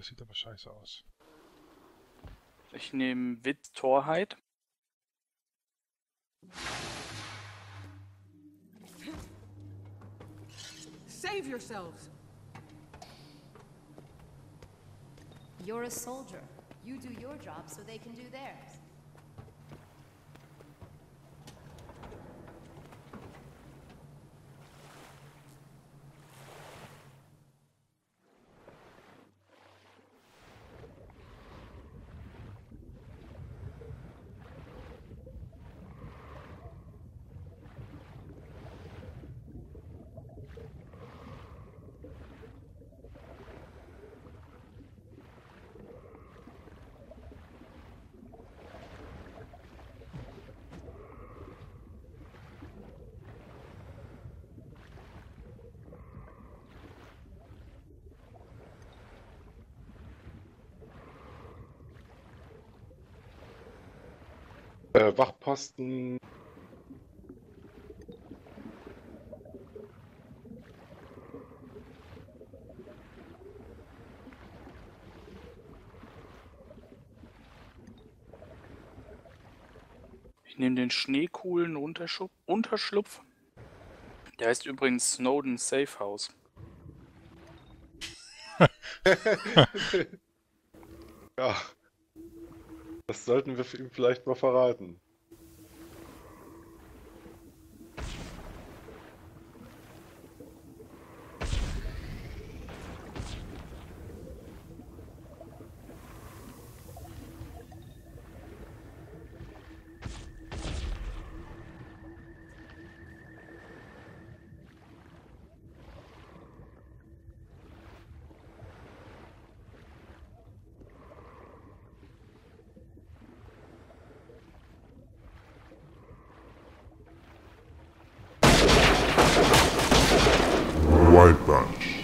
Das sieht aber scheiße aus. Ich nehme Witz Torheit. Save yourselves! You're a soldier. You do your job so they can do theirs. Äh, Wachposten. Ich nehme den schneecoolen Unterschub Unterschlupf. Der heißt übrigens Snowden Safe House. Ja. Das sollten wir ihm vielleicht mal verraten. White Bunch.